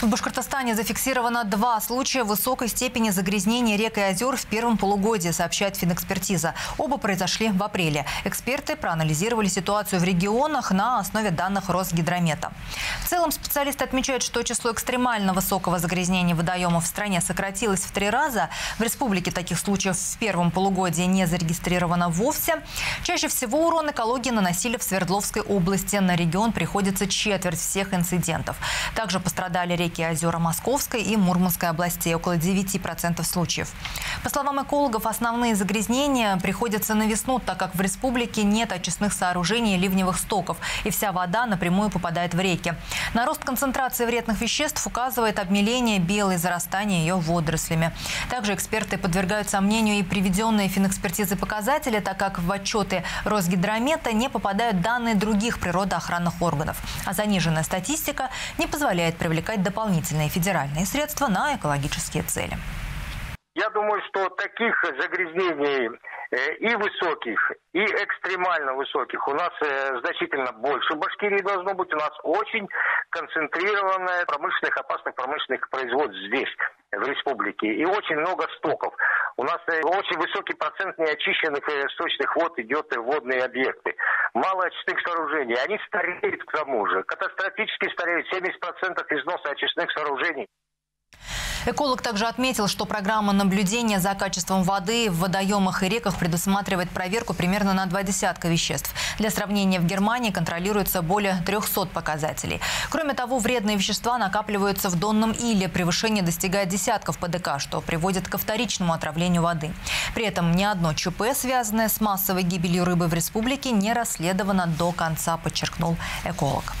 В Башкортостане зафиксировано два случая высокой степени загрязнения рек и озер в первом полугодии, сообщает финэкспертиза. Оба произошли в апреле. Эксперты проанализировали ситуацию в регионах на основе данных Росгидромета. В целом специалисты отмечают, что число экстремально высокого загрязнения водоемов в стране сократилось в три раза. В республике таких случаев в первом полугодии не зарегистрировано вовсе. Чаще всего урон экологии наносили в Свердловской области. На регион приходится четверть всех инцидентов. Также пострадали реки реки озера Московской и Мурманской областей, около 9% случаев. По словам экологов, основные загрязнения приходятся на весну, так как в республике нет очистных сооружений ливневых стоков, и вся вода напрямую попадает в реки. На рост концентрации вредных веществ указывает обмеление белой зарастания ее водорослями. Также эксперты подвергают сомнению и приведенные финэкспертизы показатели, так как в отчеты Росгидромета не попадают данные других природоохранных органов. А заниженная статистика не позволяет привлекать дополнительные дополнительные федеральные средства на экологические цели. Я думаю, что таких загрязнений э, и высоких, и экстремально высоких у нас э, значительно больше Башкирии должно быть. У нас очень концентрированное промышленных, опасных промышленных производств здесь, в республике. И очень много стоков. У нас э, очень высокий процент неочищенных сточных вод идет в водные объекты. Мало очистных сооружений. Они стареют к тому же. Катастрофически стареют. 70% износа очистных сооружений. Эколог также отметил, что программа наблюдения за качеством воды в водоемах и реках предусматривает проверку примерно на два десятка веществ. Для сравнения, в Германии контролируется более 300 показателей. Кроме того, вредные вещества накапливаются в Донном Иле. Превышение достигает десятков ПДК, что приводит ко вторичному отравлению воды. При этом ни одно ЧП, связанное с массовой гибелью рыбы в республике, не расследовано до конца, подчеркнул эколог.